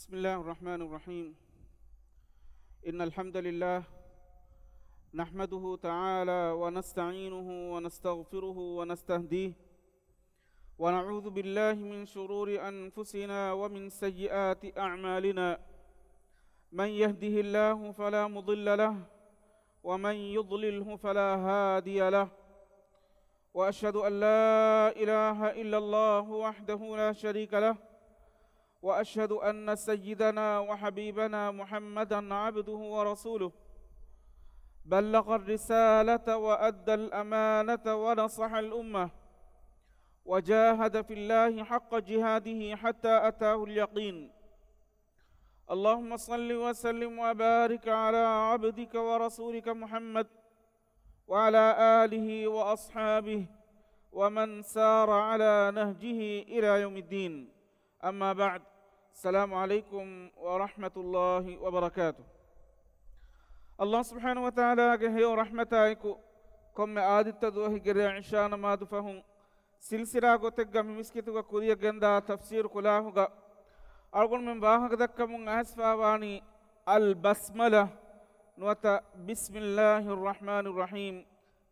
بسم الله الرحمن الرحيم إن الحمد لله نحمده تعالى ونستعينه ونستغفره ونستهديه ونعوذ بالله من شرور أنفسنا ومن سيئات أعمالنا من يهده الله فلا مضل له ومن يضلله فلا هادي له وأشهد أن لا إله إلا الله وحده لا شريك له واشهد ان سيدنا وحبيبنا محمدا عبده ورسوله بلغ الرساله وادى الامانه ونصح الامه وجاهد في الله حق جهاده حتى اتاه اليقين اللهم صل وسلم وبارك على عبدك ورسولك محمد وعلى اله واصحابه ومن سار على نهجه الى يوم الدين اما بعد السلام عليكم ورحمة الله وبركاته الله سبحانه وتعالى جهي ورحمتك كم آدت تدوه جرى عشان ما دفهم سلسلة قتك مسكت كوريا جندا تفسير كلاهك أرغن من باه دك كم عهس واني البسملة نوتا بسم الله الرحمن الرحيم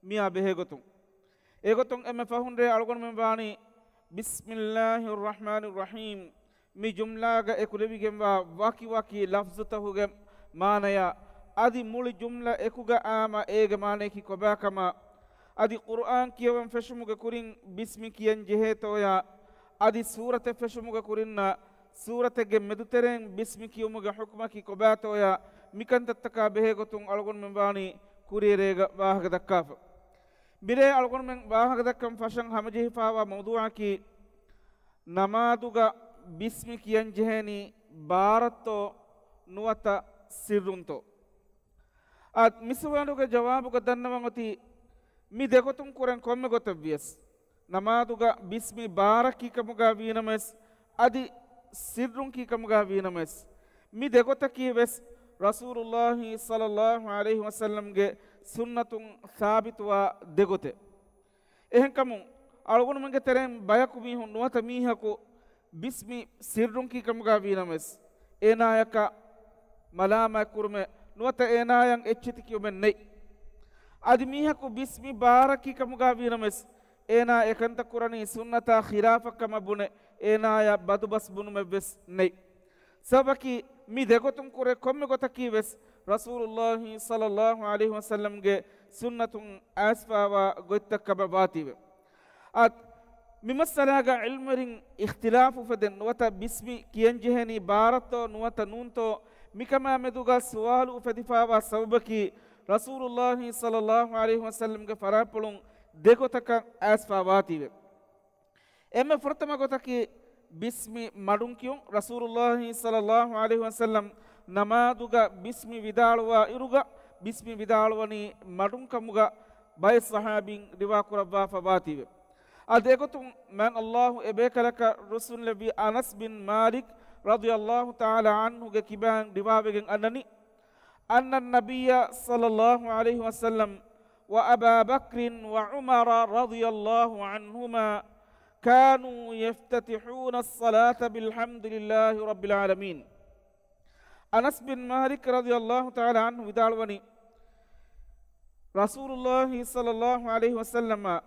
ميا به بهجتم إيجتم أم فهون ري أرغن من باني بسم الله الرحمن الرحيم ಮಿ ಜುಮ್ಲಾಗ ಎಕುಲೆವಿಗೆಂಬ walkie walkie ಲಫ್ಜತಹುಗೆ ಮಾನಯ ಅದಿ ಮುಳಿ ಜುಮ್ಲ ಎಕುಗ ಆಮ ಏಗ ಮಾನೇಕಿ ಕೊಬಾಕಮ ಅದಿ ಕುರ್ಆನ್ ಕಿಯವಂ ಫೆಶುಮುಗ ಕುರಿನ್ ಬಿಸ್ಮಿ ಕಿಯನ್ ಜೆಹೇತೋಯ ಅದಿ ಸೂರತೆ ಫೆಶುಮುಗ ಕುರಿನ್ನ ಸೂರತೆಗೆ ಮೆದುತೆರೆನ್ ಬಿಸ್ಮಿ ಕಿಯುಮುಗ ಹುಕ್ಮಕಿ ಕೊಬಾತೋಯ ಮಿಕಂತತ್ತಕ ಬೆಹೆಗೊತುಂ ಅಳಗುನ್ ಮೆಂಬಾಣಿ ಕುರಿಯರೇಗ ವಾಹಗ ದಕ್ಕಾಫ ಬಿರೆ ಅಳಗುನ್ ಮೆಂ ವಾಹಗ ದಕ್ಕಂ ಫಶಂ ಹಮಜಿಹಿಫಾವ ಮೌದುಆಕಿ ನಮಾದುಗ ಬಿಸ್ಮಿ ಕಿಯಂಜೆಹನಿ ಭಾರತೋ ನುವತ ಸಿರ್ರುಂತೋ ಆತ್ ಮಿಸುವನುಗ ಜವಾಬುಗ ದನ್ನವಂಗತಿ ಮಿ ದೆಗೊತುಂ ಕುರಂ ಕೊಮ್ಮೆ ಗೊತ್ತವ್ಯಸ್ ನಮಾದುಗ ಬಿಸ್ಮಿ ಬಾರ ಕೀಕಮುಗ ವೀನಮೆಸ್ ಅದಿ ಸಿರ್ರುಂ ಕೀಕಮುಗ ವೀನಮೆಸ್ ಮಿ ದೆಗೊತ ಕೀವೆಸ್ ರಸೂರುಲ್ಲಾಹಿ ಸಲಲ್ಲಾಹು ಅಲೈಹಿ ವಸಲ್ಲಂಗೆ ಸುನ್ನತುಂ ಸಾಬಿತುವ ದೆಗೊತೆ ಎಹೆಂಕಮು ಅಳಗುಣಮಂಗೆ ತೆರೆಂ ಬಯಕು ಮೀಹು ನುವತ ಮೀಹಕು ಬಿಸ್ಮಿ ಸಿರ್ರುಂಕಿ ಕಮ್ಗ ವೀನಮೆಸ್ ಏನಾಯಕ ಮಲಾಮ ಕುರ್ಮೆ ನುವತ ಏನಾಯಂ ಎಚ್ಚಿತಿಕಿಯುಮೆ ನೈ ಅದಿ ಮೀಹಕು ಬಿಸ್ಮಿ ಬಾರಕಿ ಕಮ್ಗ ವೀನಮೆಸ್ ಏನಾ ಏಕಂತ ಕುರನಿ ಸುನ್ನತ ಖಿರಾಫಕಮ ಬುನೆ ಏನಾಯ ಬದುಬಸ್ ಬುನುಮೆ ವೆಸ್ ನೈ ಸಬಕಿ ಮಿ ದೆಗೊತುಂ ಕುರೆ ಕೊಮ್ಮೆ ಗೊತಕಿ ವೆಸ್ ರಸೂಲುಲ್ಲಾಹಿ ಸಲಲ್ಲಾಹು ಅಲೈಹಿ ವಸಲ್ಲಂಗೆ ಸುನ್ನತುಂ ಆಸ್ಫಾವ ಗೊತ್ತಕ್ಕಬ ಬಾತಿವೆ ಅತ್ මිමස්සරාග ඉල්මරින් ඉක්තිලාපුපදෙන් නුවත බිස්මි කියන්ජෙහෙනි ಭಾರತෝ නුවත නූන්තෝ මිකමා මෙදුග සුවාලු උපදිපාවා සවබකි රසූලුල්ලාහි සල්ලල්ලාහු අලයිහි වසල්ලම්ගේ ෆරාපුලුන් දෙකොතක ඇස්පාවාතිවේ එම ෆර්තම ගොතකි බිස්මි මඩුන් කියුන් රසූලුල්ලාහි සල්ලල්ලාහು අලೈಹಿ වසල්ලම් නමාදුග බිස්මි විදාළුවා ඉරුග බිස්මි විදාළුවනි මඩුන් කමුග බය සහාබින් රිවා කුරබ්වා ෆවාතිවේ أدعوكم من الله إبيك لك رسول لبي أنس بن مالك رضي الله تعالى عنه كبان دبابك أنني أن النبي صلى الله عليه وسلم وأبا بكر وعمر رضي الله عنهما كانوا يفتتحون الصلاة بالحمد لله رب العالمين أنس بن مالك رضي الله تعالى عنه بدعوني رسول الله صلى الله عليه وسلم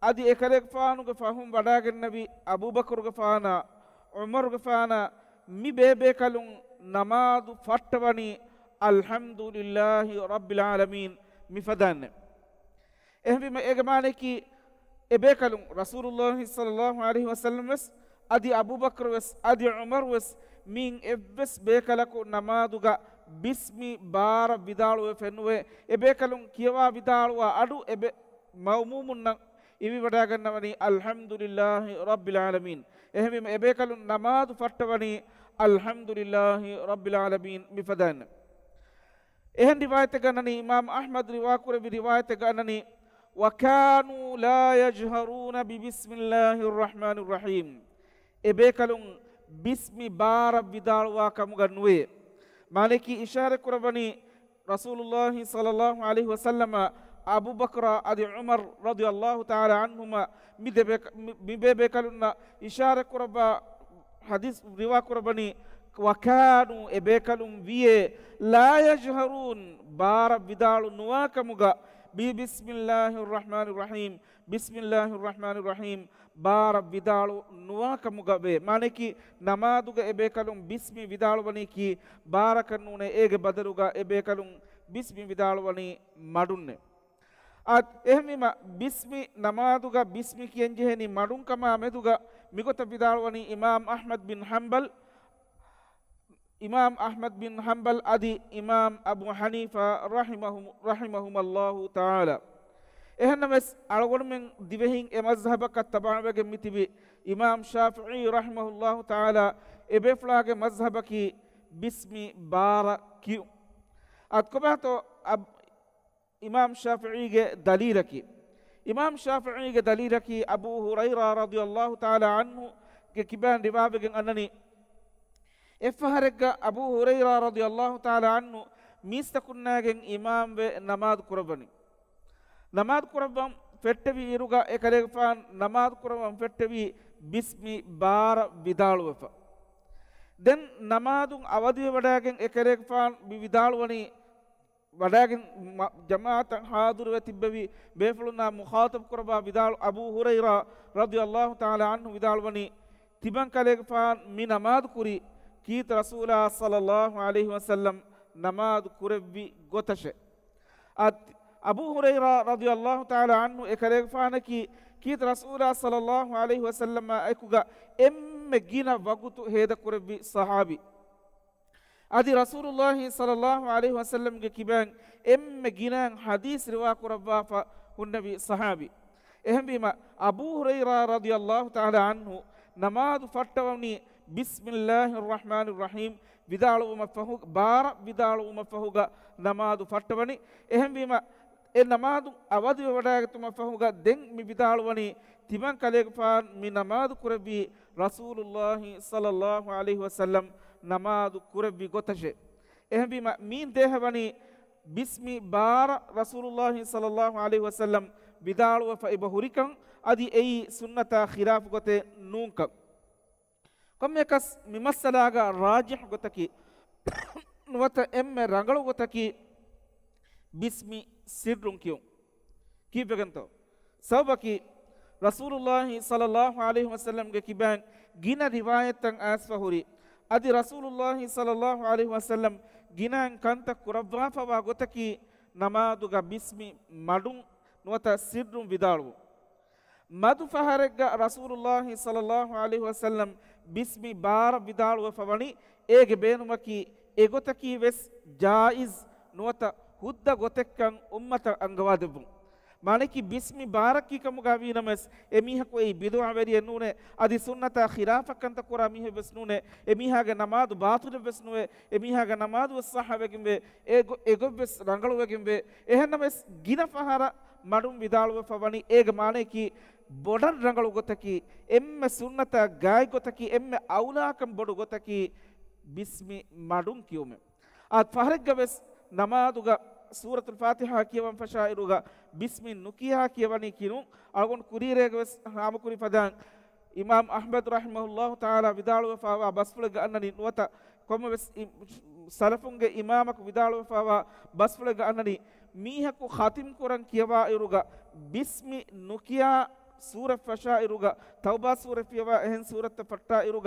අද එකරෙක් ފާނުގެ ފަހުން ވަޑައިގެން ނަވީ އަބޫބަކުރުގެ ފާނާ ޢުމަރުގެ ފާނާ މި ބޭބޭކަލުން ނަމާދު ފައްޓަވަނީ අල්හම්දුලිල්ලාහි රබ්බිලාලමීන් මිපදන්න. එහවිම ඒගමානෙකි එබේකලුම් රසුරුල්له සල්له අලහි වසල්ලම් වෙස් අධි අබුබක්‍ර වෙස් අධි උමර් වෙස් මින් එවෙස් බේකලකු නමාදුග බිස්මි බාර විදාළුව පෙන්නුවේ එබේකලුම් කියවා විදාළුවා අඩු එබ මවමූමුන්නක් ඉවිවටා ගන්නවනි අල්හම්දුලිල්ලාහි රබ්බිල් ආලමීන් එහෙම එබේකලු නමාදු ෆට්ටවනි අල්හම්දුලිල්ලාහි රබ්බිල් ආලමීන් මිපදන්න එහෙන් රිවායත ගන්නනි ඉමාම් අහ්මද් රිවා කුරබි රිවායත ගන්නනි وكانوا لا يجهرون ببسم الله الرحمن الرحيم එබේකලුන් බිස්මි බාර විදාළුවා කමුගන්නුවේ මාලකි ඉශාර කුරබනි රසූලුල්ලාහි සල්ලල්ලාහු අලයිහි වසල්ලම আবু বকরা আদি উমর রদি আল্লাহ তার আনহুমা মিবে বেকালুন্না ইশারে করবা হাদিস রিওয়া করবানি ವಖಾನು ಎಬೇಕಲು ವಿಯೆ ಲಾಯಜಹರೂನ್ ಬಾರ ವಿದಾಳು ನುವಾಕಮುಗ ಬಿ ಬಿಸ್ಮಿಲ್ಲಾಹಿ ರಹಮಾನ್ ರಹೀಂ ಬಿಸ್ಮಿಲ್ಲಾಹಿ ರಹಮಾನ್ ರಹೀಂ ಬಾರ ವಿದಾಳು ನುವಾಕಮುಗವೆ ಮಾನೆಕಿ ನಮಾದುಗ ಎಬೇಕಲು ಬಿಸ್ಮಿ ವಿದಾಳುವನಿಕಿ ಬಾರ ಕನ್ನೂನೆ ಏಗೆ ಬದಲುಗ ಎಬೇಕಲು ಬಿಸ್ಮಿ ವಿದಾಳುವನಿ ಮಡುನ್ನೆ අත් එහෙමම බිස්මි නමාතුග බිස්මි කියන්ජෙහෙනි මඩුන්කමා මෙතුග මිගොත විදාල්වනි ඉමාම් අහමද බින් හම්බල් ඉමාම් අහමද බින් හම්බල් අදි ඉමාම් අබු හනීෆා රහිමහුම අල්ලාහු තාලා එහෙනමස් අලගොනමෙන් දිවෙහින් එමස්හබක තබානවගේ මිතිබි ඉමාම් ශාෆියි රහිමහුල්ලාහු තාලා එබෙෆ්ලාගේ මස්හබකි බිස්මි බාර කියු අත්කොබහතෝ ಇಮಾಮ್ ಶಾಫಿಗೆ ದಲೀರಕಿ ಇಮಾಮ್ ಶಾಫಿಗೆ ದಲೀರಕಿ ಅಬು ಹುರೈರಾ ರದಿ ಅಲ್ಲಾಹು ತಾಲ ಅನ್ನು ಕಿಬಾನ್ ರಿವಾಬಿಗೆ ಅನ್ನನಿ ಎಫ್ ಹರಗ್ಗ ಅಬು ಹುರೈರಾ ರದಿ ಅಲ್ಲಾಹು ತಾಲ ಅನ್ನು ಮೀಸ್ತಕುನ್ನಾಗೆ ಇಮಾಮ್ ವೆ ನಮಾದ್ ಕುರಬನಿ ನಮಾದ್ ಕುರಬಂ ಫೆಟ್ಟವಿ ಇರುಗ ಎ ಕಲೆಗಫಾನ್ ನಮಾದ್ ಕುರಬಂ ಫೆಟ್ಟವಿ ಬಿಸ್ಮಿ ಬಾರ ವಿದಾಳುವಫ ದೆನ್ ನಮಾದು ಅವಧಿ ವಡಾಗೆ ಎ ಕಲೆಗಫಾನ್ ವಿದಾಳುವನಿ වඩාගෙන් ජමාතන් හාදුරුව තිබ්බවි බේෆලුනා මුඛාතබ් කරබා විදාල් අබූ හුරෛරා රදියල්ලාහු තාලා අන්හු විදාල් වනි තිබන් කලේක ෆාන් මි නමාද් කුරි කීත රසූලා සල්ලල්ලාහු අලයිහි වසල්ලම් නමාද් කුරෙව්වි ගොතෂ අත් අබූ හුරෛරා රදියල්ලාහු තාලා අන්හු එකලේක ෆානකි කීත රසූලා සල්ලල්ලාහු අලයිහි වසල්ලම් එකුගා එම්මෙ ගින වගුතු හේද කුරෙව්වි සහාබී අධි රසූරුල්ලාහි සලල්ලාහු අලයිහි වසල්ලම්ගේ කිබෑන් එම්ම ගිනෑන් හදීස් රිවා කුරබ්වා හුන්නබි සහාබි එහෙම්බීම අබූ හුරෛරා රදියල්ලාහු තආලා අන්හු නමාදු ಫಟ್ಟವನಿ ಬಿಸ್ಮಿಲ್ಲಾಹಿರ್ ರಹಮಾನಿರ್ ರಹೀಂ විදාලු උමෆහු බාර විදාලු උමෆහුග නමාදු ಫಟ್ಟವನಿ එහෙම්බීම ඒ නමාදු අවදි වඩාගත්තු මෆහුග දෙන් මි විදාලුවනි තිමන් කලේක පාන් මි නමාදු කුරබී රසූලුල්ලාහි සලල්ලාහු අලයිහි වසල්ලම් ನಮಾದು ಕುರಬ್ಬಿ ಗೊತ್ತಶೆ ಎಹಬಿಮ ಮೀನ್ ದೇಹವನಿ ಬಿಸ್ಮಿ ಬಾರ ರಸೂಲುಲ್ಲಾಹಿ ಸಲಲ್ಲಾಹು ಅಲೈಹಿ ವಸಲ್ಲಂ ಬಿದಾಳುವ ಫೈಬ ಹುರಿಕಂ ಅದಿ ಎಯಿ ಸುನ್ನತ ಖಿರಾಫ್ ಗೊತೆ ನೂಂಕಂ ಕೊಮ್ಮೆ ಕಸ್ ಮಿಮಸ್ಸಲಾಗ ರಾಜಿಹ್ ಗೊತ್ತಕಿ ನುವತ ಎಮ್ಮೆ ರಂಗಳು ಗೊತ್ತಕಿ ಬಿಸ್ಮಿ ಸಿಡ್ರುಂ ಕಿಯು ಕೀಪೆಗಂತ ಸೌಬಕಿ ರಸೂಲುಲ್ಲಾಹಿ ಸಲಲ್ಲಾಹು ಅಲೈಹಿ ವಸಲ್ಲಂಗೆ ಕಿಬ್ಯಾಂಗ್ ಗಿನ ರಿವಾಯತ್ತಂ ಆಸ್ವ ಹುರಿ අධි රසූලුල්ලාහි සල්ලල්ලාහු අලයිහි වසල්ලම් ගිනාන් කන්ත කුරබ්වාපවා ගොතකි නමාදුග බිස්මි මඩුන් නුවත සිද්රුම් විදාළුව මදු ෆහරෙක්ග රසූලුල්ලාහි සල්ලල්ලාහු අලයිහි වසල්ලම් බිස්මි බාර විදාළුව පවණි ඒගේ බේනුමකි එගොතකී වෙස් ජායිස් නුවත හුද්ද ගොතෙක්කන් උම්මත අංගවා දෙබුන් మనకి బిస్మి బారక్కీకముగా వీనమెస్ ఎమీహకు ఈ బిదువా వెరియె నూనె అది సున్నత ఖిరాఫక్కంత కూర మీహ వెస్ నూనె ఎమీహాగ నమాదు బాతుల వెస్ నువె ఎమీహాగ నమాదు వెస్ సహావెగింబె ఏ ఎగొబ్ వెస్ రంగళువెగింబె ఎహన్నమెస్ గినఫహార මඩුම් විදාළුව පවනි ඒග මානයකි බොඩන් රඟලු ගොතකි එම්ම සුන්නත ගායි ගොතකි එම්ම අවුලාකම් බොඩු ගොතකි බිස්මි මඩුම් කියවම. අත් පහරක්ගවෙස් නමාදුග සූරතුල් ෆාතිහා කියවම් ෆෂායිරුග බිස්මින් නුකියා කියවනි කිනු අගොන් කුරීරේග වෙස් හාමුකුරි පදන් ඉමාම් අහ්මද් රහිමහුල්ලාහ් තාලා විදාලුව ෆාවා බස්ෆුල ගන්නනි නුවත කොම වෙස් සලෆුන්ගේ ඉමාමක විදාලුව ෆාවා බස්ෆුල ගන්නනි මීහකු ඛතිම් කුරන් කියවා ඉරුග බිස්මි නුකියා සූර ෆෂා ඉරුග තව්බා සූර පියවා එහෙන් සූරත් ෆට්ටා ඉරුග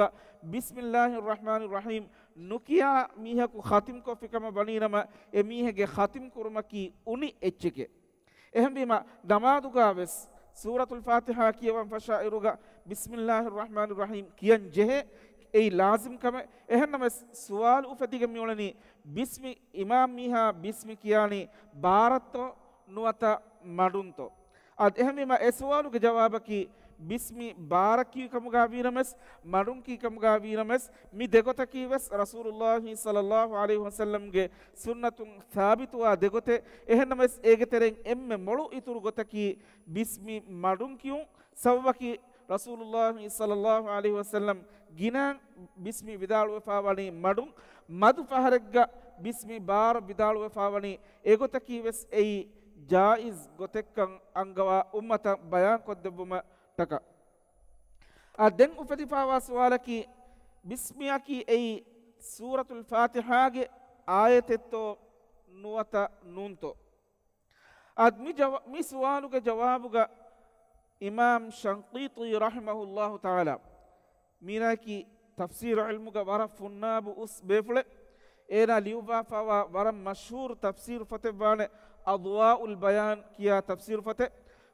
බිස්මිල්ලාහිර් රහ්මානිර් රහීම් නොකයා මීහකු හතිම් කොෆිකම බනීනම එ මීහගේ හතිම් කුරුමකී උනි එච්චිකෙ. එහෙම්බීම දමාදුගා වෙස් සූරතුල් ෆාතිහා කියවන් ෆශායිරුග බිස්මිල්ලාහි රහ්මානිර් රහීම් කියන් ජෙහෙ ඒ ලාසිම්කම එහෙන්නම සුවාල් උපතිග මියොලනි බිස්මි ඉමාම් මීහා බිස්මි කියානි බාරත්තෝ නුවත මඩුන්තෝ. අද එහෙමම ඒ සුවාලුගේ ජවාබකි බිස්මි භාරකීකමුගා වීරමස් මරුන්කීකමුගා වීරමස් මි දෙගොතකීවස් රසූලුල්ලාහි සලල්ලාහු අලයිහි වසල්ලම්ගේ සුන්නතුන් සාබිතුවා දෙගොතේ එහෙනමස් ඒගතරෙන් එම්මෙ මොළු ඉතුරු ගොතකී බිස්මි මරුන්කියුන් සව්වකී රසූලුල්ලාහි සලල්ලාහු අලයිහි වසල්ලම් ගිනාන් බිස්මි විදාලුව පාවණී මඩුන් මදු පහරග්ග බිස්මි බාර විදාලුව පාවණී ඒගොතකීවස් එයි ජායිස් ගොතෙක්කන් අංගවා උම්මත බයන් කොද්දබුම টাকা আর දැන් උපතිපාවා සුවාලකි බිස්මියකි එයි සූරතුල් ෆාතිහාගේ ආයතෙත්තෝ නුවත නුන්තෝ අදමි මි සුවාලුගේ ජවාබුග ඉමාම් ශංකීතුයි රහමහුල්ලාහු තාලා මීරකි තෆසීර ඉල්මුග වර ෆුන්නාබු උස් බේෆුලේ ඒනා ලියුවාපාවා වර මශහූර් තෆසීර් ෆතෙබ්වාන අදවා උල් බයාන් කියා තෆසීර් ෆතේ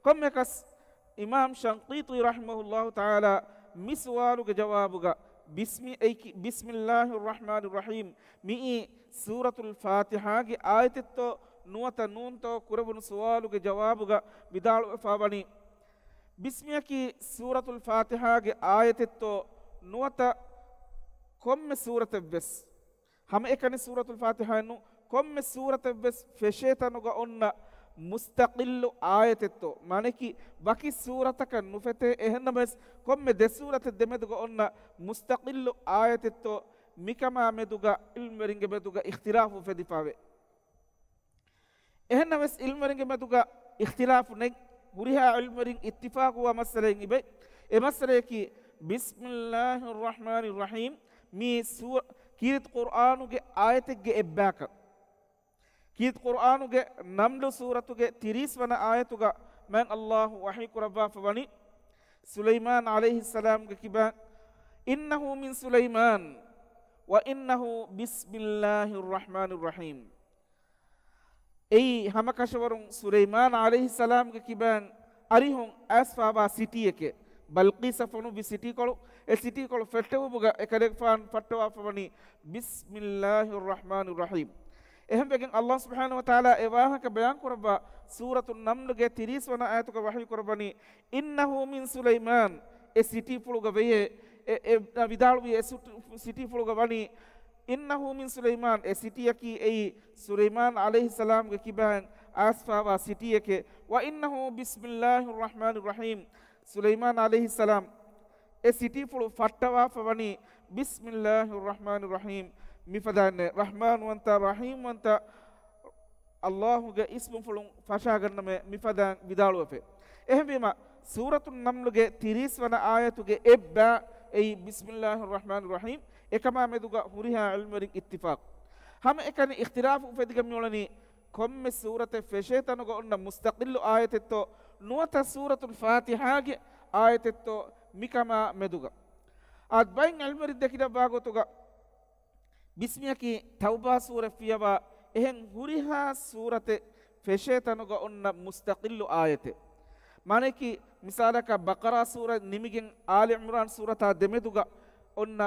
කොම් එකස් ඉමාම් ශංකීතුයි රහමහුල්له තාලා මිස්වාරුග ජවාබුග බිස්මිල්ලාහි රහමානු රහීම් මියි සූරතුල් ෆාතිහාගේ ආයතෙත්තෝ නුවත නූන්තෝ කුරබුණු ස්වාලුගේ ජවාබුග විදාළු එපාබනී. බිස්මියකි සූරතුල් ෆාතිහාගේ ආයතෙත්තෝ නුවත කොම්ම සූරත වෙස්. හම එකනි සූරතුල් ෆාතිහායන්නු කොම්ම සූරත වෙස් ෆෙෂේතනුග ඔන්න ಮುಸ್ತಕಿಲ್ಲು ಆಯತೆತ್ತು ಮನಕಿ ಬಕಿ ಸೂರತಕ ನುಫೆತೆ ಎಹೆನ್ನ ಬಸ್ ಕೊಮ್ಮೆ ದೆಸೂರತೆ ದೆಮೆದುಗ ಒನ್ನ ಮುಸ್ತಕಿಲ್ಲು ಆಯತೆತ್ತು ಮಿಕಮ ಮೆದುಗ ಇಲ್ಮರಿಂಗೆ ಮೆದುಗ ಇಖ್ತಿಲಾಫು ಫೆದಿಫಾವೆ ಎಹೆನ್ನ ಬಸ್ ಇಲ್ಮರಿಂಗೆ ಮೆದುಗ ಇಖ್ತಿಲಾಫು ನೆಗ್ ಹುರಿಹಾ ಇಲ್ಮರಿಂಗ್ ಇತ್ತಿಫಾಗುವ ಮಸಲೆಂಗಿ ಬೈ ಎ ಮಸಲೆಕಿ ಬಿಸ್ಮಿಲ್ಲಾಹಿರ್ ರಹ್ಮಾನಿರ್ ರಹೀಮ್ ಮೀ ಸೂರ ಕೀರಿತ್ ಕುರ್ಆನುಗೆ ಆಯತೆಗೆ ಎಬ್ಬಾಕ ಕೀತ್ ಕುರ್ಆನುಗೆ ನಮ್ಲು ಸೂರತುಗೆ ತಿರೀಸ್ವನ ಆಯತುಗ ಮ್ಯಾಂಗ್ ಅಲ್ಲಾಹು ವಹಿ ಕುರಬ್ಬಾ ಫವಣಿ ಸುಲೈಮಾನ್ ಅಲೈಹಿ ಸಲಾಂಗೆ ಕಿಬ ಇನ್ನಹು ಮಿನ್ ಸುಲೈಮಾನ್ ವ ಇನ್ನಹು ಬಿಸ್ಮಿಲ್ಲಾಹಿ ರಹಮಾನ್ ರಹೀಮ್ এই হামাকাশবরং সুলেইমান আলহি সালামকে কিবান আরিহং অ্যাস ফাবা সিটি একে বালকি সাফনু বি সিটি কলো এ সিটি কলো ফেটেও বুগা একারে ফান ফাটওয়া ফানি বিসমিল্লাহির রহমানির রহিম එහෙම්බෙගෙන් අල්ලාහ් සුබ්හානහු වතාලා ඒ වාහක බයන් කරබා සූරතුන් නම්ලගේ 30 වන ආයතක වහී කරබනි ඉන්නහු මින් සුලයිමාන් ඒ සිටි පුලුග වෙයේ ඒ විදාළුවේ ඒ සිටි පුලුග වනි ඉන්නහු මින් සුලයිමාන් ඒ සිටියකි ඒ සුලයිමාන් আলাইහිස්සලාම්ගේ කිබහන් ආස්ෆාවා සිටියකේ ව ඉන්නහු බිස්මිල්ලාහිර් රහ්මානිර් රහීම් සුලයිමාන් আলাইහිස්සලාම් ඒ සිටි පුලු ෆට්ටවා ෆවනි බිස්මිල්ලාහිර් රහ්මානිර් රහීම් මිපදන්න රහමාන් වන්තා රහීමන්ත අල්ලාහුගේ ඉස්ම ෆලුන් ෆෂා කරනම මිපදන් විදාලුවපේ එහෙවීම සූරතුන් නම්ලුගේ තිරිස් වන ආයතුගේ එබ්බා එයි බිස්මිල්ලාහ රහමාන් රහීම් එකමා මෙදුග හුරිහා ඉල්මරික් ඉත්තිෆාක් හම එකනි ඉක්තිරාෆ් උපෙදිගම් යොලනි කොම්මෙ සූරතේ ෆෙෂේතනුග ඔන්න මුස්තකිල්ලු ආයතෙත්තෝ නුවත සූරතුල් ෆාතිහාගේ ආයතෙත්තෝ මිකමා මෙදුග අත්බයින් අල්මරික් දෙකිඩ බාගොතුගා ಬಿಸ್ಮಿಯಕಿ ತೌಬಾ ಸೂರ ಫಿಯವ ಎಹೆನ್ ಹುರಿಹಾ ಸೂರತೆ ಫೆಶೇತನುಗ ಒನ್ನ ಮುಸ್ತಕಿಲ್ಲು ಆಯತೆ ಮನೆಕಿ ಮಿಸಾಲಕ ಬಕರಾ ಸೂರ ನಿಮಿಗೆನ್ ಆಲಿ ಇಮ್ರಾನ್ ಸೂರತ ದೆಮೆದುಗ ಒನ್ನ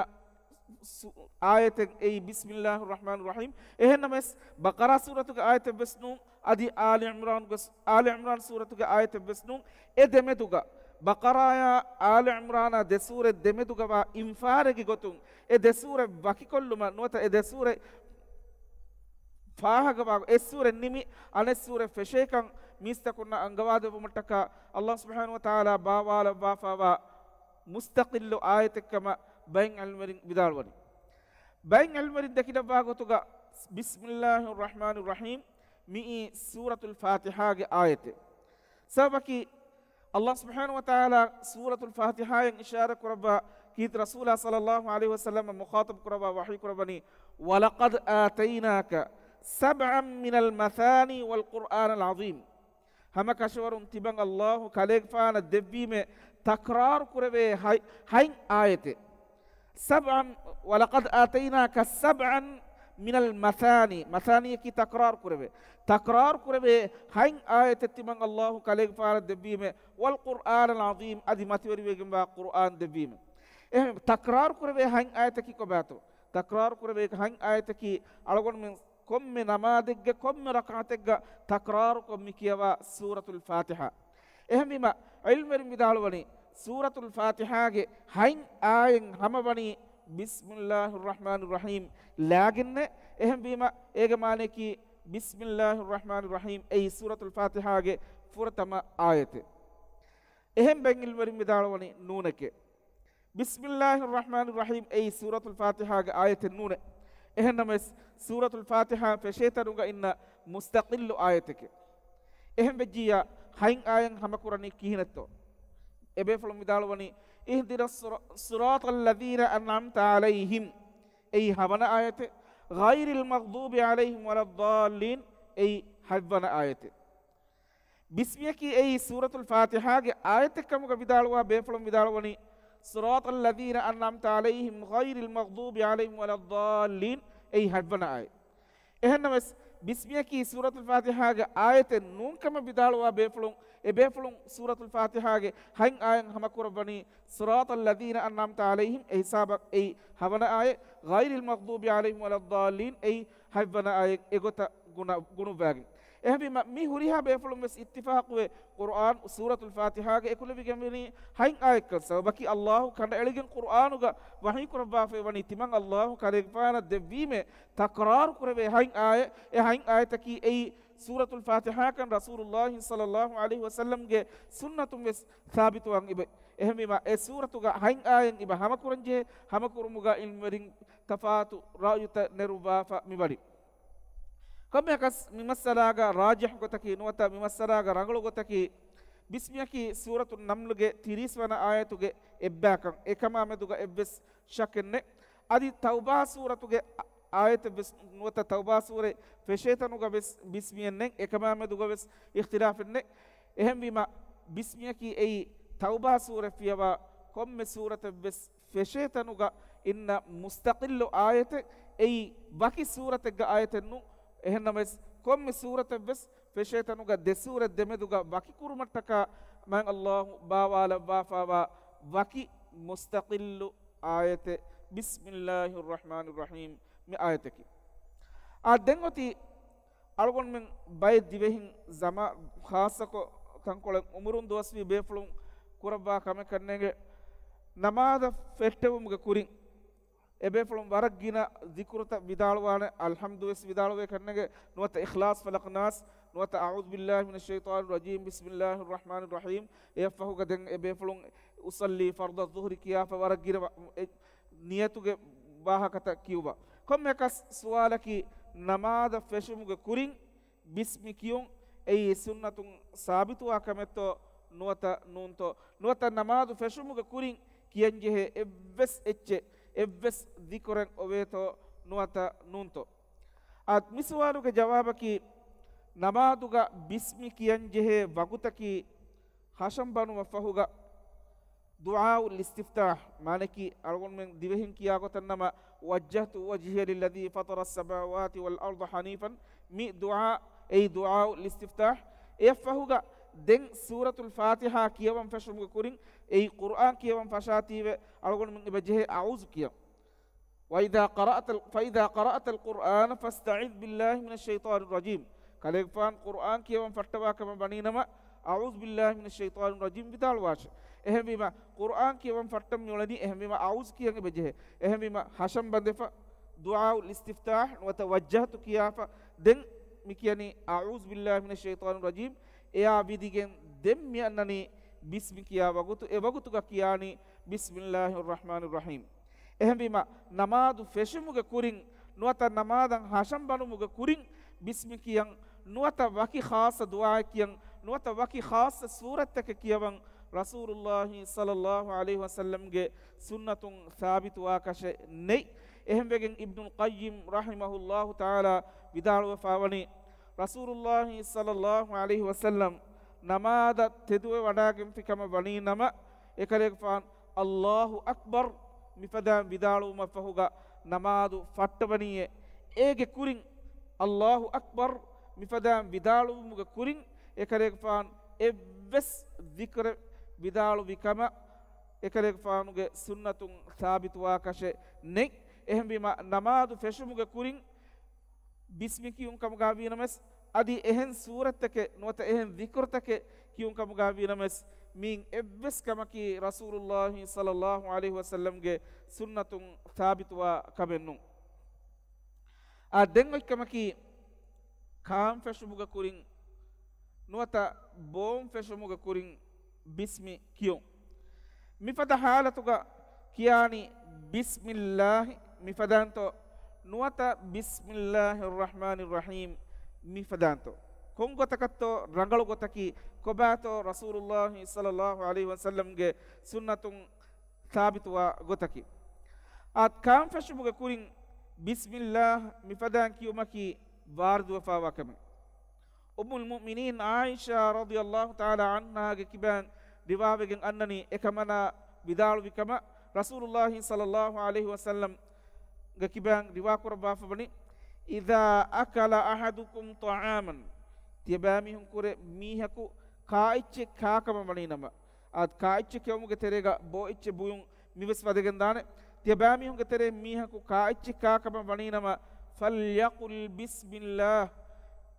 ආයතෙන් ඒ බිස්මිල්ලාහ රහමාන් රහිම් එහෙනම් මෙස් බකරා සූරතුගේ ආයත බස්නු අදි ආලි ඉම්රාන් ගස් ආලි ඉම්රාන් සූරතුගේ ආයත බස්නු එ දෙමෙතුගා ಬಕರಾಯ ಆಲ ಇಮ್ರಾನ ದೆಸೂರೆ ದೆಮೆದುಗವ ಇಂಫಾರೆಗೆ ಗೊತ್ತು ಎ ದೆಸೂರೆ ವಕಿಕೊಲ್ಲುಮ ನುವತ ಎ ದೆಸೂರೆ ಫಾಹಗವ ಎಸ್ಸೂರೆ ನಿಮಿ ಅನೆಸ್ಸೂರೆ ಫೆಶೇಕಂ ಮೀಸ್ತಕುನ್ನ ಅಂಗವಾದವು ಮಟ್ಟಕ ಅಲ್ಲಾಹ್ ಸುಬ್ಹಾನಹು ತಾಲ ಬಾವಾಲ ಬಾಫಾವ ಮುಸ್ತಕಿಲ್ಲು ಆಯತಕ್ಕಮ ಬೈಂಗ್ ಅಲ್ಮರಿ ಬಿದಾಳ್ವನಿ ಬೈಂಗ್ ಅಲ್ಮರಿ ದಕಿಡಬ್ಬಾ ಗೊತ್ತುಗ ಬಿಸ್ಮಿಲ್ಲಾಹಿರ್ ರಹಮಾನಿರ್ ರಹೀಮ್ ಮಿ ಸೂರತುಲ್ ಫಾತಿಹಾಗೆ ಆಯತೆ ಸಬಕಿ Allah subhanahu wa ta'ala suratul fatiha yang isyarat kuraba kit rasulullah sallallahu alaihi wasallam mukhatab kuraba wahyu kuraba ni walaqad atainaka sab'an minal mathani wal qur'an al azim hama kashwarum tibang Allah kaleg fana devbi me takrar kurave hain ayate sab'an walaqad atainaka sab'an মিনাল মাসানি মাসানি কি তাকরার করবে তাকরার করবে হাইং আয়াতে তিমাং আল্লাহ কালেগ fur দেবিমে ওয়াল কুরআন আল আযীম আদি মাতিবরিবে কিংবা কুরআন দেবিমে এহ তাকরার করবে হাইং আয়াতে কি কবাতো তাকরার করবে হাইং আয়াতে কি আলগন মিন কমমে নামাদেগ্গে কমমে রাকাতেগ্গে তাকরার কমমি কিয়াবা সূরাতুল ফাতিহা এহমিমা ইলমের মিদালবনি সূরাতুল ফাতিহাগে হাইং আয়েন হামবনি බිස්මිල්ලාහිර් රහ්මානිර් රහීම් ලාගින්න එහෙම බීම ඒගමානකී බිස්මිල්ලාහිර් රහ්මානිර් රහීම් ඒ සූරතුල් ෆාතිහාගේ ෆුරතම ආයත එහෙම බෙන්ගිල් වරින් මිදාලවනි නූනකේ බිස්මිල්ලාහිර් රහ්මානිර් රහීම් ඒ සූරතුල් ෆාතිහාගේ ආයත නූන එහෙනම් සූරතුල් ෆාතිහා ෆෂේතරුග ඉන්න මුස්තකිල්ලු ආයතකේ එහෙම බෙජියා හයින් ආයන් හමකුරණි කිහිනතෝ එබේ ෆලම් මිදාලවනි اهدنا الصراط الذين أنعمت عليهم هبنا ايه غير المغضوب عليهم ولا الضالين اي هبنا ايه بسمك اي سوره الفاتحه ايه كم بدالوا بفلم বিদালওয়ানি صراط الذين أنعمت عليهم غير المغضوب عليهم ولا الضالين أي هبنا آية إهنا بس بسمياكي سورة الفاتحة آية نون نونكما بدالوا بيفلون إبيفلون سورة الفاتحة هين آية هما كورباني صراط الذين أنمت عليهم أي سابق أي هفنا آية غير المغضوب عليهم ولا الضالين أي هفنا آية إغوتا غنو باقي එහෙම මේ හුරිහා බේෆලුම් වෙස් ඉත්තිෆාක් වේ කුර්ආන් සූරතුල් ෆාතිහාගේ එකුලවි ගෙමිනි හයින් ආයකල් සබකි අල්ලාහ් කණ්ඩ එළිගෙන් කුර්ආනුගා වහී කුරබාෆේ වනි තිමන් අල්ලාහ් කරේපාන දෙවීමේ තක්රාර් කුරවේ හයින් ආය එ හයින් ආයතකි එයි සූරතුල් ෆාතිහා කන් රසූලුල්ලාහ් සල්ලල්ලාහු අලයිහි වසල්ලම්ගේ සුන්නතුම් වෙස් සාබිතුවන් ඉබේ එහෙමම ඒ සූරතුග හයින් ආයෙන් ඉබ හමකුරන්ජේ හමකුරුමුගා ඉල්මරින් තෆාතු රායුත නරුවාෆා මිවඩි ಕಮ್ಯಕಸ್ ಮಿಮಸ್ಸಲಾಗ ರಾಜ್ಯ ಗೊತ್ತಕಿ ನುವತ ಮಿಮಸ್ಸಲಾಗ ರಂಗಳು ಗೊತ್ತಕಿ ಬಿಸ್ಮಿಯಕಿ ಸೂರತು ನಮ್ಲುಗೆ ತಿರಿಸ್ವನ ಆಯತುಗೆ ಎಬ್ಬಾಕಂ ಏಕಮಾಮೆದುಗ ಎಬ್ಬೆಸ್ ಶಕೆನ್ನೆ ಅದಿ ತೌಬಾ ಸೂರತುಗೆ ಆಯತ ಬಿಸ್ ನುವತ ತೌಬಾ ಸೂರೆ ಫೆಶೇತನುಗ ಬೆಸ್ ಬಿಸ್ಮಿಯನ್ನೆ ಏಕಮಾಮೆದುಗ ಬೆಸ್ ಇಖ್ತಿಲಾಫೆನ್ನೆ ಎಹೆಂ ವಿಮ ಬಿಸ್ಮಿಯಕಿ ಎಯಿ ತೌಬಾ ಸೂರೆ ಫಿಯವ ಕೊಮ್ಮೆ ಸೂರತ ಬೆಸ್ ಫೆಶೇತನುಗ ಇನ್ನ ಮುಸ್ತಕಿಲ್ಲು ಆಯತೆ ಎಯಿ ಬಕಿ ಸೂರತೆಗ ಆಯತೆನ್ನು එහෙන්නමස් කොම්ම සූරතබ්බස් ෆෙෂේතනුග දෙසූර දෙමෙදුග වකිකුරුමට්ටක මං අල්ලාහ් බාවාල බාෆාවා වකි මුස්තකිල්ලු ආයත බිස්මිල්ලාහි රහ්මානි රහීම් මේ ආයතකි ආ දෙන්වති අලගොන් මෙන් බය දිවෙහින් සම ખાસકો තංකොල උමුරුන් දොස්වි බේෆලුම් කුරබා කම කන්නේගේ නමාද ෆෙට්ටවුමුග කුරින් එබේපලුම් වරක් ගින දිකරත විදාලවාන අල්හම්දුවෙස් විදාලවය කරනගේ නුවත ඉخلاص ෆලක්නාස් නුවත අවුද් බිල්ලාහ් මිනෂ් ෂයිතාන් රජීම් බිස්මිල්ලාහිර් රහ්මානිර් රහීම් එයෆහු ගදෙන් එබේපලුම් උසල්ලි ෆර්ද දුහරි කියාෆ වරක් ගින නියතුගේ වාහකත කිව්වා කොම් එකස් සුවාලකි නමාද ෆෙෂුමුගේ කුරින් බිස්මි කියුම් එයි සුන්නතුන් සාබිතුවා කමෙත්තෝ නුවත නුන්තෝ නුවත නමාදු ෆෙෂුමුගේ කුරින් කියන්ජෙහෙ එබ්වස් එච්චේ ಎವ್ವೆಸ್ ದಿಕುರೆನ್ ಒವೇತೋ ನುವತ ನೂಂತೋ ಆತ್ ಮಿಸುವಾನುಗೆ ಜವಾಬಕಿ ನಮಾದುಗ ಬಿಸ್ಮಿ ಕಿಯಂಜೆಹೆ ವಗುತಕಿ ಹಶಂಬನುವ ಫಹುಗ دعاء الاستفتاح مالكي أرغم من دبهم كي أغتنما وجهت وجهي للذي فطر السماوات والأرض حنيفا مي دعاء أي دعاء الاستفتاح يفهوغا دين سورة الفاتحة كيوان فشمك كورين ඒ කුරආන් කියවන් ෆෂාතීව අලගොන මං ඉබජෙහි අවුසු කියම් وإذا قرأت فإذا قرأت القرآن فاستعذ بالله من الشيطان الرجيم කලෙක්ෆාන් කුරආන් කියවන් ෆට්ටවාකම බනීනම අවුස් බිල්ලාහ් මිනස් ෂයිතානිර් රජීම් විදාල් වාච එහෙමීම කුරආන් කියවන් ෆට්ටම් යොලදී එහෙමීම අවුස් කියගේ බෙජේ එහෙමීම හෂම් බදෙෆ දුආඋල් ඉස්තිෆ්තාහ් වතවජ්ජහතු කියාෆ දෙන් මි කියන්නේ අවුස් බිල්ලාහ් මිනස් ෂයිතානිර් රජීම් එයා විදිගෙන් දෙම් යන්නනේ ಬಿಸ್ಮಿ ಕಿಯಾ ವಗುತು ಎ ವಗುತುಗ ಕಿಯಾನಿ ಬಿಸ್ಮಿಲ್ಲಾಹಿ ರಹಮಾನ್ ರಹೀಂ ಎಹಂಬಿಮ ನಮಾದು ಫೆಶುಮುಗ ಕುರಿಂಗ್ ನುವತ ನಮಾದಂ ಹಶಂ ಬನುಮುಗ ಕುರಿಂಗ್ ಬಿಸ್ಮಿ ಕಿಯಂ ನುವತ ವಕಿ ಖಾಸ ದುಆ ಕಿಯಂ ನುವತ ವಕಿ ಖಾಸ ಸೂರತ್ತಕ ಕಿಯವಂ ರಸೂಲುಲ್ಲಾಹಿ ಸಲ್ಲಲ್ಲಾಹು ಅಲೈಹಿ ವಸಲ್ಲಂಗೆ ಸುನ್ನತುಂ ಸಾಬಿತು ಆಕಾಶ ನೈ ಎಹಂಬೆಗೆಂ ಇಬ್ನುಲ್ ಕಯ್ಯಿಮ್ ರಹಿಮಹುಲ್ಲಾಹು ತಾಲಾ ವಿದಾಳುವ ಫಾವಣಿ ರಸೂಲುಲ್ಲಾಹಿ ಸಲ್ಲಲ್ಲಾಹು ಅಲೈಹಿ ವಸಲ್ಲಂ ನಮಾದ ತೆದುವೆ ವಡಾಗಿಂಫಿಕಮ ವಣಿ ನಮ ಎಕರೆಗ ಫಾನ್ ಅಲ್ಲಾಹು ಅಕ್ಬರ್ ಮಿಫದ ವಿದಾಳು ಮಫಹುಗ ನಮಾದು ಫಟ್ಟವನಿಯೆ ಏಗೆ ಕುರಿಂಗ್ ಅಲ್ಲಾಹು ಅಕ್ಬರ್ ಮಿಫದ ವಿದಾಳು ಮುಗ ಕುರಿಂಗ್ ಎಕರೆಗ ಫಾನ್ ಎವ್ವೆಸ್ ವಿಕ್ರ ವಿದಾಳು ವಿಕಮ ಎಕರೆಗ ಫಾನುಗೆ ಸುನ್ನತು ಸಾಬಿತುವಾಕಶೆ ನೆಕ್ ಎಹಂಬಿಮ ನಮಾದು ಫೆಶುಮುಗ ಕುರಿಂಗ್ ಬಿಸ್ಮಿಕಿಯುಂ ಕಮಗಾವೀನಮೆಸ್ අදි එහෙන් සූරත්තක නොත එහෙන් විකෘතක කියුන්කම ගාවීනමස් මින් එබ්බෙස් කමකි රසූරුල්ලාහි සලල්ලාහු අලෙහි වසල්ලම්ගේ සුන්නතුන් තාබිතුවා කබෙන්නුම්. ආ දෙංගොයිකමකි කාම් ෆැෂුමුග කුරින් නොත බෝම් ෆැෂුමුග කුරින් බිස්මි කියුම්. මිපද හාලතුග කියානි බිස්මිල්ලාහි මිපදන්තෝ නුවත බිස්මිල්ලාහි රහ්මානි රහීම් ಮೀಫದಾಂತು ಹೊಂಗೊತಕತ್ತೋ ರಂಗಳು ಗೊತಕಿ ಕೊಬಾತೋ ರಸೂಲುಲ್ಲಾಹ್ ಸಲಲ್ಲಾಹು ಅಲಿ ವಸಲ್ಲಂಗೆ ಸುನ್ನತು ಸಾಬಿತುವ ಗೊತಕಿ ಆತ್ ಕಾಂ ಫಶುಬುಗ ಕುರಿಂ ಬಿಸ್ಮಿಲ್ಲಾಹ್ ಮಿಫದಾಂ ಕಿಯುಮಕಿ ವಾರ್ದುವ ಫಾವಾಕಮೆ ಉಮ್ಮುಲ್ ಮುಮಿನೀನ್ ಆಯಿಷಾ ರದಿಯಲ್ಲಾಹು ತಾಲ ಅನ್ನಾಗೆ ಕಿಬಾನ್ ರಿವಾವೆಗೆ ಅನ್ನನಿ ಎಕಮನ ವಿದಾಳು ವಿಕಮ ರಸೂಲುಲ್ಲಾಹಿ ಸಲಲ್ಲಾಹು ಅಲೈಹಿ ವಸಲ್ಲಂ ಗೆ ಕಿಬಾನ್ ರಿವಾ ಕುರಬಾಫಬನಿ ඉදා අකල අහදුකුම් තොආමන් තියබෑමිහුන් කුරේ මීහකු කායිච්චෙ කාකම වලී නම අත් කාච්ච කෙවමුග තෙරේග බෝච්ච බුයුන් මිවස් වදගෙන්දාන තියබෑමිහුන්ග තෙරේ මීහකු කාච්චි කාකම වලී නම ෆල්යකුල් බිස්බිල්ලා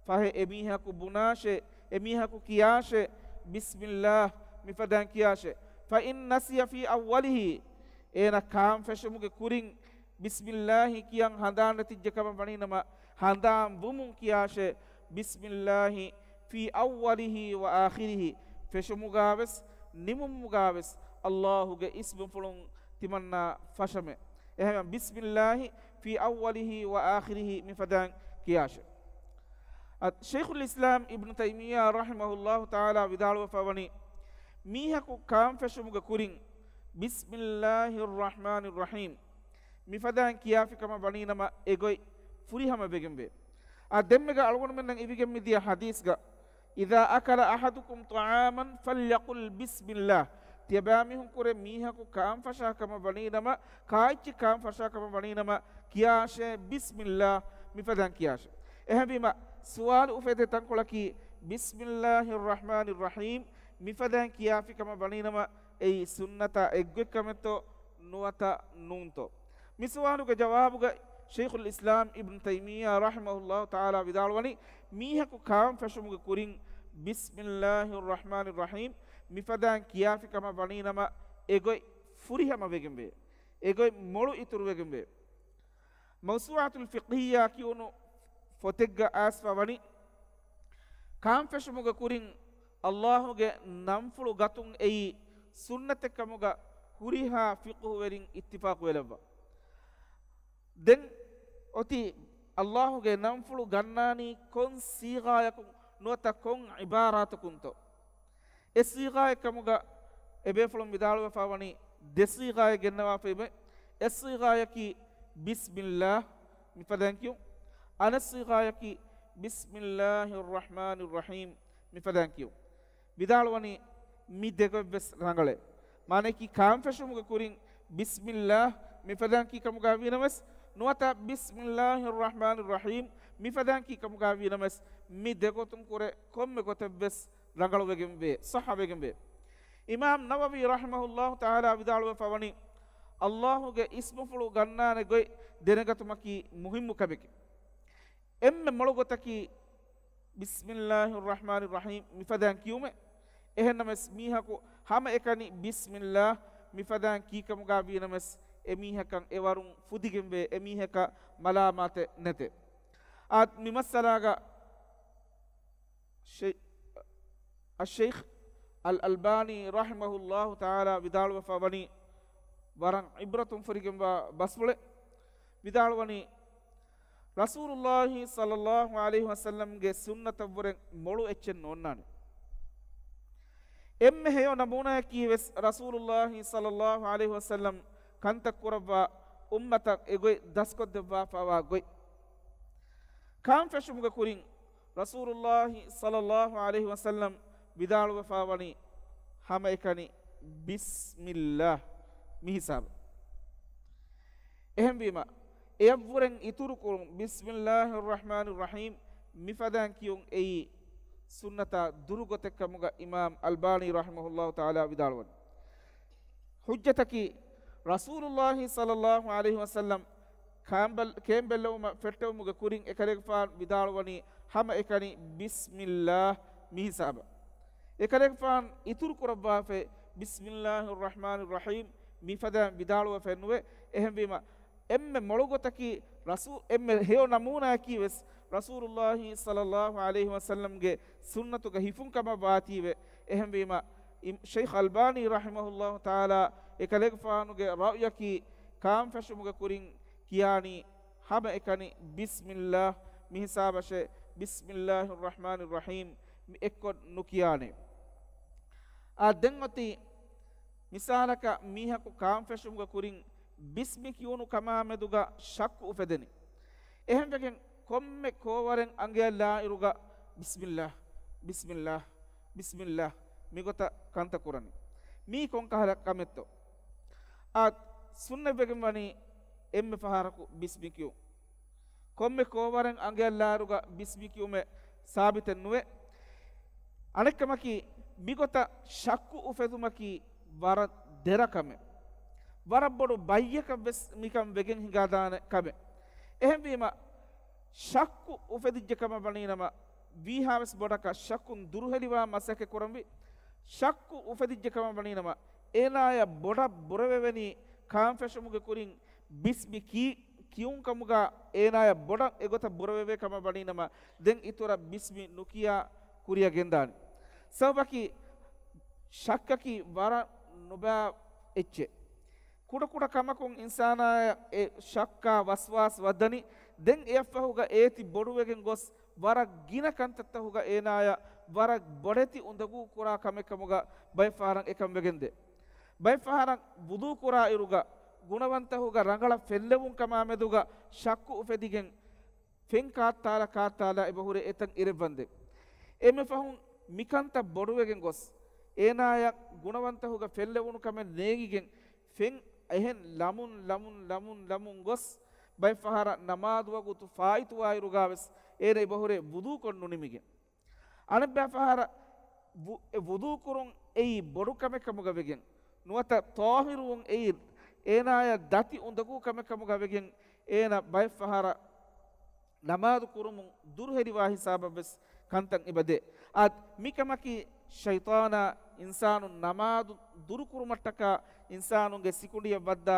පහෙ එමීහකු බුනාශේ එමීහකු කියාශේ බිස්මිල්ලා මිපදැන් කියාශේ ෆයින් නසිය ෆී අව්වලිහි ඒන කාම් ෆැෂමුගේ කුරින් බිස්මිල්ලාහි කියන් හඳාන්න තිජ්ජකම වනිනම හඳාම් වුමුන් කියාශ බිස්මිල්ලාහි ෆී අව්වලිහි ව ආඛිරිහි ෆෙෂමුගාවස් නිමුම්මුගාවස් අල්ලාහුගේ ඉස්ම පුළුන් තිමන්නා ෆෂම එහෙම බිස්මිල්ලාහි ෆී අව්වලිහි ව ආඛිරිහි මිෆදාන් කියාශ අත් ෂේඛුල් ඉස්ලාම් ඉබ්නු තයිමියා රහිමහුල්ලාහු තාලා විදාලව පවණි මීහකු කාම් ෆෙෂමුග කුරින් බිස්මිල්ලාහිර් රහ්මානිර් රහීම් މިފަދައަށް ކިޔާފިކަމަ ވަނީނަމަ އެގޮයි ފުރިހަމަ ބެގެންވެ އަ ދެންމެގެ އަޅުގުނުމެންނަށް އިވިގެން މި ދިޔ ހަދީސްގަ އިذާ އަކަލަ އަހަދުކުމْ طަޢާމަން ފަލْޔަކުލْ ބިސْމިල්ලාහ් ತ್ಯಬಾಮಿಹುಂ ಕುರೆ ಮೀಹಕು ಕಾಂ ಫಶಾಕಮ ವಣೀನಮ ಕಾಯ್ಚಿ ಕಾಂ ಫಶಾಕಮ ವಣೀನಮ ಕಿಯಾಶೆ ಬಿಸ್ಮಿಲ್ಲಾ ಮಿಫದಂ ಕಿಯಾಶೆ ಎಹಬಿಮ ಸುವಾಲ್ ಉಫೆದೆ ತಂಕೊಳಕಿ ಬಿಸ್ಮಿಲ್ಲಾಹಿರ್ ರಹ್ಮಾನಿರ್ ರಹೀಮ್ ಮಿಫದಂ ಕಿಯಾಫಿಕಮ ವಣೀನಮ ಎಯ್ ಸುನ್ನತ ಎಗ್ಗೆಕ್ಕಮೆತ್ತೋ ನುವತ ನೂಂತೋ మీ సవాలుకు జవాబుగా ಷೇಖುಲ್ ಇಸ್ಲಾಂ ಇಬ್ನ್ ತೈಮಿಯಾ ರಹಮಹುಲ್ಲಾ ತಾಲ ವಿದಾಳವನಿ ಮೀಹಕು ಕಾಂ ಫಶಮುಗ ಕುರಿಂ ಬಿಸ್ಮಿಲ್ಲಾಹಿರ್ ರಹಮಾನಿರ್ ರಹೀಂ ಮಿಫದಾನ್ ಕಿಯಾಫಿ ಕಮ ಬಣೀನಮ ಎಗೊಯ್ ಫುರಿಹಮ ವೆಗೆಂಬೆ ಎಗೊಯ್ ಮೊಳು ಇತುರು ವೆಗೆಂಬೆ ಮೌಸುವಾತುಲ್ ಫಿಕ್ಹಿಯಾ ಕಿಯೋನು ಫೊತೆಗ್ಗ ಆಸ್ವವನಿ ಕಾಂ ಫಶಮುಗ ಕುರಿಂ ಅಲ್ಲಾಹುಗೆ ನಂಫುಳು ಗತುಂ ಎಯಿ ಸುನ್ನತೆ ಕಮುಗ ಹುರಿಹಾ ಫಿಕ್ಹು ವೆರಿಂ ಇತ್ತಿಫಾಕು ವೆಲವ್ವ දැන් ඔති අල්ලාහුගේ නම්ෆුළු ගන්නානී කොන් සීගායකු නුවතකොන් ඉබාරාතකුන්තෝ එ සීගායකමුග එබේෆුළුම් විදාළුව පවනි දෙසීගාය ගෙන්නවා පේබ එස්සීගායකි බිස්මිල්ලා මිපදැංකියු අනස්සීගායකි බිස්මිල්ලාහි රහ්මානි රහීම් මිපදැංකියු විදාළුවනි මි දෙක වෙස් රඟලේ මනෙකි කාම්ෆෂමුග කුරින් බිස්මිල්ලා මිපදැංකි කමුගා වීනවස් නුවත බිස්මිල්ලාහි රහ්මානිර් රහීම් මිෆදන් කි කමුගා වීනමස් මි දෙගොතුම් කුරේ කොම්මෙ කොතෙබ්බස් රඟලුවගෙම්බේ සහාබෙගෙම්බේ ඉමාම් නවවී රහමහුල්ලාහ් තාලා විදාළුව පවණි අල්ලාහුගේ ඉස්මුෆුළු ගන්නානේ ගොයි දෙනගතුමකි මුහිම්මු කබෙකි එම්මෙ මොළගොතකි බිස්මිල්ලාහි රහ්මානිර් රහීම් මිෆදන් කියුමේ එහෙනමස් මීහකු හම එකනි බිස්මිල්ලාහ් මිෆදන් කීකමුගා වීනමස් එමීහකං එවරුන් ෆුදිගෙම්බේ එමීහක මලාමාත නැත. ආත් මිමස්සලාග الشيخ الألباني رحمه الله تعالى විදාළ වෆවනි වරන් ඉබ්‍රතුම් ෆරිගෙම්බ බස්වල විදාළ වනි රසූරුල්ලාහි සල්ලල්ලාහු අලයිහි වසල්ලම්ගේ සුන්නතවරෙන් මොළු එච්චෙන් ඕන්නානේ එම්ම හෙයෝ නමුණයකී වෙස් රසූරුල්ලාහි සල්ලල්ලාහු අලයිහි වසල්ලම් ಕಂತಕ್ಕೂರವ್ವ ಉಮ್ಮತ ಎಗೊಯ್ ದಸ್ಕೊದ್ದೆವ್ವ ಫವಾ ಗೊಯ್ ಕಾಂಫೆಶ್ ಮುಗ ಕುರಿಂ ರಸೂರುಲ್ಲಾಹಿ ಸಲಲ್ಲಾಹು ಅಲೈಹಿ ವಸಲ್ಲಂ ಬಿದಾಳುವ ಫಾವಣಿ ಹಮೈಕಣಿ ಬಿಸ್ಮಿಲ್ಲಾ මිහිසාව. එහෙම්වීම එවරෙන් ඉතුරුකුරුම් බිස්මිල්ලාහ රහමානු රහහිම් මිපදෑන් කියුම් එයි සුන්නතා දුරුගොතෙක්කමුග ඉමාම් අල්බානී රහමහුල්له තාලා විදාළුවන්. හුජ්ජතකි රසූරුල්ලාහි සල්ලල්ලාහු අලෙහි වසල්ලම් කාම්බල් කේම්බෙල්ලවම ෆෙට්ටවමුග කුරින් එකරෙක්ෆාන් විදාළුවනි හම එකනි බිස්මිල්ලා මිහිසාබ. එකරෙක්ෆාන් ඉතුරු කොරබ්බාෆේ බිස්මිල්ලාහි රහමානු රහීම් මිපදෑම් විදාළුව ෆෙන්නුවේ එහෙම්වීම එම්ම මොළගොතකි රසූ එම හෙෝ නමූනෑකී වෙස් රසූරුල්ලාහි සලල්ලාහු අලෙහි වසල්ලම්ගේ සුන්නතුක හිෆුන්කම වාතීවේ එහෙම්වීම ශෙයිඛ් අල්බානි රහිමහුල්ලාහ් තාලා එකලෙග්ෆානුගේ රායකි කාම් ෆැෂුමුගේ කුරින් කියානි හබ එකනි බිස්මිල්ලාහ් මිහිසාබෂේ බිස්මිල්ලාහිර් රහ්මානිර් රහීම් එක්කො නුකියානේ ආ දැන් ඔති මිසාලක මීහකු කාම් ෆැෂුමුගේ කුරින් බිස්මි කියුණු කමාමෙදුගා ශක්කු උපදෙනි එහෙන්ටගෙන් කොම්මෙ කෝවරෙන් අංගයල්ලා ඉරුගා බිස්මිල්ලාහ් බිස්මිල්ලාහ් බිස්මිල්ලාහ් ಮಿಗೊತ ಕಂತ ಕುರನಿ ಮೀ ಕೊಂಕಹಲ ಕಮೆತ್ತೋ ಆ ಸುನ್ನ ಬೆಗಂವನಿ ಎಮ್ಮೆ ಫಹಾರಕು ಬಿಸ್ಮಿಕಿಯು ಕೊಮ್ಮೆ ಕೋವರಂ ಅಂಗೆಲ್ಲಾರುಗ ಬಿಸ್ಮಿಕಿಯುಮೆ ಸಾಬಿತೆನ್ನುವೆ ಅಣಕ್ಕಮಕಿ ಮಿಗೊತ ಶಕ್ಕು ಉಫೆದುಮಕಿ ವರ ದೆರಕಮೆ ವರಬ್ಬಡು ಬಯ್ಯಕ ಬೆಸ್ ಮಿಕಂ ಬೆಗೆನ್ ಹಿಂಗಾದಾನೆ ಕಮೆ ಎಹೆಂಬೀಮ ಶಕ್ಕು ಉಫೆದಿಜ್ಜಕಮ ಬಣೀನಮ ವೀಹಾವೆಸ್ ಬೊಡಕ ಶಕ್ಕುನ್ ದುರುಹೆಲಿವಾ ಮಸಕೆ ಕೊರಂವಿ ශක්කු උපදිච්චකම වනිනවා ඒලාය බොඩක් බොරවෙවැනි කාම්ෆැෂමුග කුරින් බිස්බි කී කියුන්කමුග ඒනාය බොඩක් එගොත බොරවෙවේකම වනිනම දෙන් ඉතුර බිස්මි නොකයා කුරිය ගෙන්දාන්. සවබකි ශක්කකි වර නොබෑ එච්චේ. කුඩකුඩ කමකුන් ඉන්සානාය ශක්කා වස්වාස් වදනි දෙන් එ අහුග ඒති බොඩුවගෙන් ගොස් වර ගිනකන්තත්තහුග ඒනාය ವರಗ್ ಬೊಡೆತಿ ಉಂದಗೂ ಕುರ ಕಮೆಕಮುಗ ಬೈಫಾರಂ ಎಕಂಬೆಗೆಂದೆ ಬೈಫಾರಂ ಬುದು ಕುರ ಇರುಗ ಗುಣವಂತ ಹುಗ ರಂಗಳ ಫೆಲ್ಲೆವುಂ ಕಮಾಮೆದುಗ ಶಕ್ಕು ಉಫೆದಿಗೆಂ ಫೆಂ ಕಾತ್ತಾಲ ಕಾತ್ತಾಲ ಎಬಹುರೆ ಎತಂ ಇರೆವಂದೆ ಎಮೆ ಫಹುಂ ಮಿಕಂತ ಬೊಡುವೆಗೆಂ ಗೊಸ್ ಏನಾಯ ಗುಣವಂತ ಹುಗ ಫೆಲ್ಲೆವುನು ಕಮೆ ನೇಗಿಗೆಂ ಫೆಂ ಎಹೆನ್ ಲಮುನ್ ಲಮುನ್ ಲಮುನ್ ಲಮುನ್ ಗೊಸ್ ಬೈಫಾರ ನಮಾದುವಗುತು ಫಾಯಿತುವಾಯಿರುಗಾವೆಸ್ ಏರೆ ಬಹುರೆ ಬುದು ಕೊಂಡು ನಿಮಗೆ ಅಣಬ್ಯಾಫಹಾರ ವುದೂಕುರುಂ ಎಯಿ ಬೊಡು ಕಮೆ ಕಮುಗವೆಗೆಂ ನುವತ ತಾಹಿರುಂ ಎಯಿ ಏನಾಯ ದತಿ ಉಂದಗೂ ಕಮೆ ಕಮುಗವೆಗೆಂ ಏನ ಬೈಫಹಾರ ನಮಾದು ಕುರುಮುಂ ದುರ್ಹೆರಿವಾ ಹಿಸಾಬಬೆಸ್ ಕಂತಂ ಇಬದೆ ಆತ್ ಮಿಕಮಕಿ ಶೈತಾನ ಇನ್ಸಾನು ನಮಾದು ದುರುಕುರುಮಟ್ಟಕ ಇನ್ಸಾನುಗೆ ಸಿಕುಂಡಿಯ ಬದ್ದ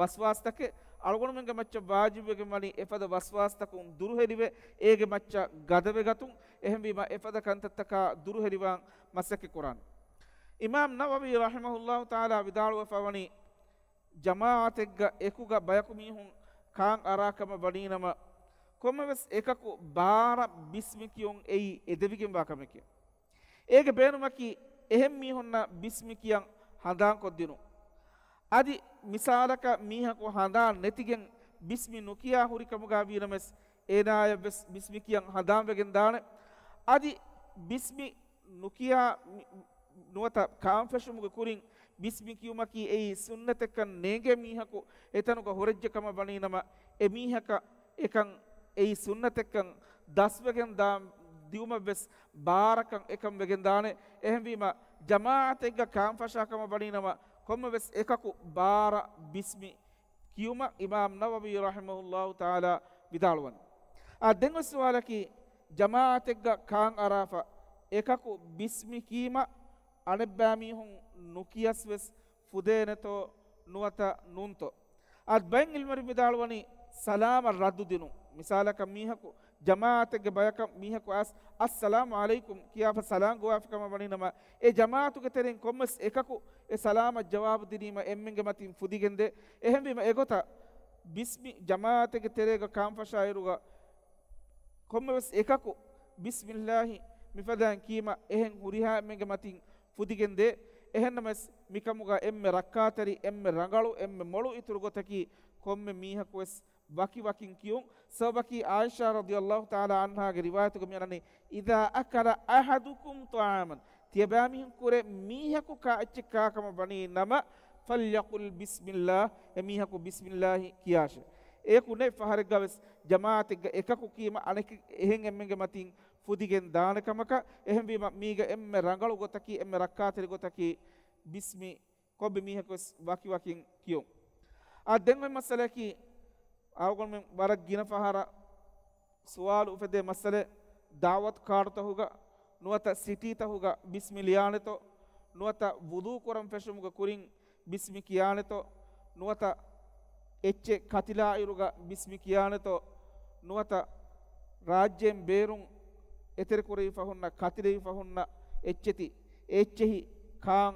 ವಸ್ವಾಸ್ತಕ್ಕೆ අලගොනමගේ මච්ච වාජිවගේ මලින් එපද වස්වාස්තකුන් දුරුහෙරිවේ ඒගේ මච්ච ගදවගතුන් එහෙමවීම එපද කන්තත්තකා දුරුහෙරිවාන් මසකි කොරන්. ඉමාම් නවවී රහමහුල්له තාලා විදාළුව පවනි ජමාතෙක්ග එකුග බයකු මීහුන් කාං අරාකම වඩීනම කොමවෙස් එකකු බාර බිස්මිකියුන් එයි එදවිකින් වාකමකය. ඒක බේනුමකි එහෙම් මීහොන්න බිස්මිකියන් හදාන් කොද්දිනුම්. අදි මිසාලක මීහකු හඳා නැතිගෙන් බිස්මි නොකයා හුරිකමුගා වීරමෙස් ඒනාය බිස්මි කියන් හදාම්වගෙන් දාන අදි බිස්මි නොකයා නුවත කාම්ෆෂමුග කුරින් බිස්මි කියුමකී ඒ සුන්නතෙක්ක නේගේ මීහකු එතනුක හොරජ්ජකම බනීනම එමීහක එකන් ඒ සුන්නතෙක්කන් දස්වගෙන් දා දියුම වෙස් භාරකන් එකම් වගෙන් දානේ එහෙමවීම ජමාතෙක්ග කාම්ෆෂාකම බනීනවා කොම වෙස් එකකු බාර බිස්මි කියවමක් ඉමාම් නවබී රහමහුල්له තාලා විදාළුවන්. අදෙංගස්වාලකි ජමාතෙක්ග කාං අරාප එකකු බිස්මි කීම අනෙබ්බෑමීහුන් නොකියස් වෙස් ෆුදේනතෝ නුවත නුන්තෝ. අත් බැං ඉල්මරි විදාළුවනි සලාම රද්දු දිනු මිසාලක මීහකු ජමාතක බයක මීහකු අස් අස්සලාම අලයිකුම් කියාප සලාං ගෝවාෆිකම වනිනම ඒ ජමාතුක තෙරෙන් කොම්මස් එකකු ಸಲಾಮ ಜವಾಬು ದಿನೀಮ ಎಮ್ಮೆಂಗೆ ಮತಿಂ ಫುದಿಗೆಂದೆ ಎಹೆಂಬಿಮ ಎಗೊತ ಬಿಸ್ಮಿ ಜಮಾತೆಗೆ ತೆರೆಗ ಕಾಂಫಶಾಯಿರುಗ ಕೊಮ್ಮೆವೆಸ್ ಎಕಕು ಬಿಸ್ಮಿಲ್ಲಾಹಿ ಮಿಫದಾನ್ ಕೀಮ ಎಹೆಂ ಹುರಿಹಾ ಎಮ್ಮೆಂಗೆ ಮತಿಂ ಫುದಿಗೆಂದೆ ಎಹೆನ್ನಮೆಸ್ ಮಿಕಮುಗ ಎಮ್ಮೆ ರಕ್ಕಾತರಿ ಎಮ್ಮೆ ರಂಗಳು ಎಮ್ಮೆ ಮೊಳು ಇತುರು ಗೊತಕಿ ಕೊಮ್ಮೆ ಮೀಹಕುವೆಸ್ ವಕಿ ವಕಿಂ ಕಿಯುಂ ಸಬಕಿ ಆಯಿಷಾ ರದಿಯಲ್ಲಾಹು ತಾಲಾ ಅನ್ಹಾಗೆ ರಿವಾಯತುಗ ಮಿಯನನೆ ಇದಾ ಅಕಲ ಅಹದುಕುಂ ತ್ವಾಮನ್ තියබෑමිහිකුරේ මීහකු කාච්චිකාකම වනේ නම ෆල්යකුල් බිස්මිල්ලා එමීහකු බිස්මිල්ලාහි කියාශ. ඒකුනේ පහරගවෙස් ජමාතික එකකු කීම අනෙක එහෙන් එමගේ මතින් ෆුදිගෙන් දානකමක එහෙම්වීම මීග එම රඟලු ගොතකි එම රක්කාතෙරි ගොතකි බිස්මි කොබ මීහකොස් වකි වකින් කියෝ. අදැන්වෙන් මස්සලකි අවගොන් වරක් ගින පහර ස්වාල් උපදේ මස්සල දාවත් කාර්තහුග නුවත සිටීතහුග බිස්මි ලියානෙතො නුවත බුදූ කොරම් පැශමුග කුරින් බිස්මි කියානෙතො නුවත එච්චෙ කතිලා අයුරුග බිස්මි කියානෙතො නුවත රාජ්‍යයෙන් බේරුම් එතෙරකුරී පහුන්න කතිරෙහි පහුන්න එච්චෙති එච්චෙහි කාං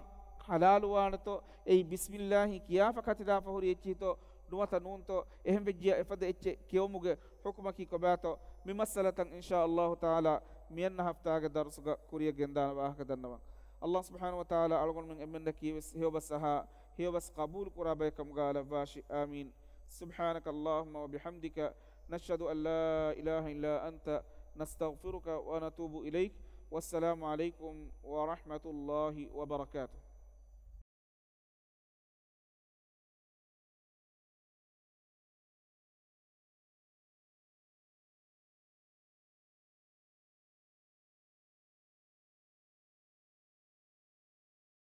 හලාලුවානතො එයි බිස්මිල්ලාහි කියාප කතිලා පහුරි එච්චීතො නුවත නූන්තො එහෙම වෙජ්ජිය එපද එච්චෙ කියවමුග හොකුමකි කොබෑතො මිමස්සලතන් ඉන්ශා අල්ලාහු තාලා මියන්න හෆ්තාගේ දරුසුග كوريا ගෙන්දාන වාහක දන්නවා الله سبحانه وتعالى ألغن من أمن أمنا بس ها سها بس قبول بيكم قال باشي آمين سبحانك اللهم وبحمدك نشهد أن لا إله إلا أنت نستغفرك ونتوب إليك والسلام عليكم ورحمة الله وبركاته